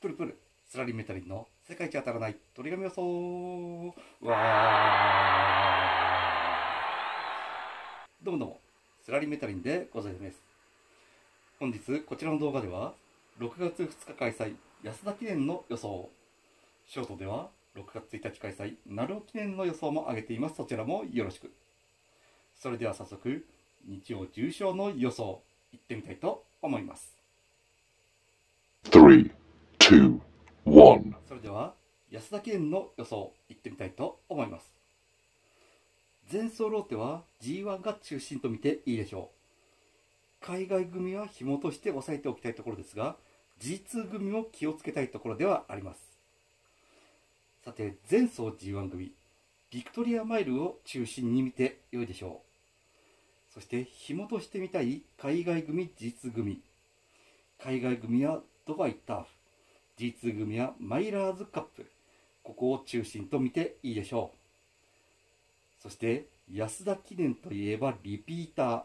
プルプル。スラリンメタリンの世界一当たらない。鳥紙予想。わー。どうもどうも。スラリンメタリンでございます。本日こちらの動画では6月2日開催安田記念の予想。ショートでは6月1日開催鳴尾記念の予想も上げています。そちらもよろしく。それでは早速日曜重賞の予想いってみたいと思います。Three, それでは安田記念の予想いってみたいと思います。前走ローテは G1 が中心と見ていいでしょう。海外組は紐として押さえておきたいところですが G2 組も気をつけたいところではあります。さて前走 G1 組ビクトリアマイルを中心に見て良いでしょう。そして紐としてみたい海外組 G2 組。海外組はドバイターフ。G2 組はマイラーズカップ。ここを中心と見ていいでしょう。そして安田記念といえばリピーター。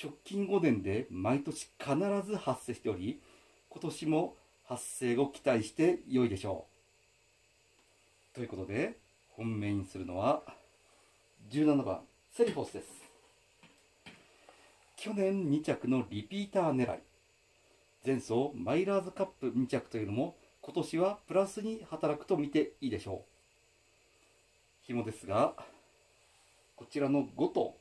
直近5年で毎年必ず発生しており今年も発生を期待して良いでしょう。ということで本命にするのは17番セリフォスです。去年2着のリピーター狙い。前走マイラーズカップ2着というのも今年はプラスに働くと見ていいでしょう。紐ですがこちらの5頭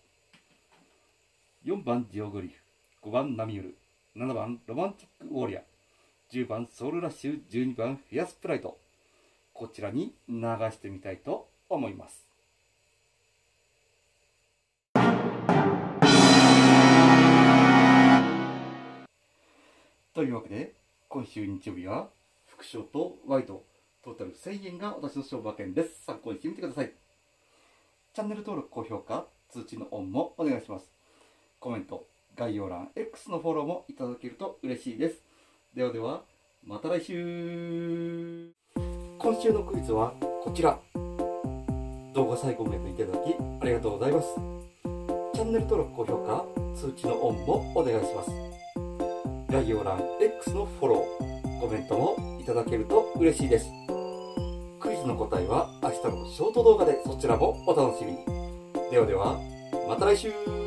4番ジオグリフ5番ナミュル7番ロマンティックウォーリア10番ソウルラッシュ12番フィアスプライドこちらに流してみたいと思います。というわけで今週日曜日は副賞とワイドトータル1000円が私の勝負券です。参考にしてみてください。チャンネル登録高評価通知のオンもお願いします。コメント概要欄 X のフォローもいただけると嬉しいです。ではではまた来週。今週のクイズはこちら。動画最後までいただきありがとうございます。チャンネル登録高評価通知のオンもお願いします。概要欄 X のフォローコメントもいただけると嬉しいです。クイズの答えは明日のショート動画でそちらもお楽しみに。ではではまた来週。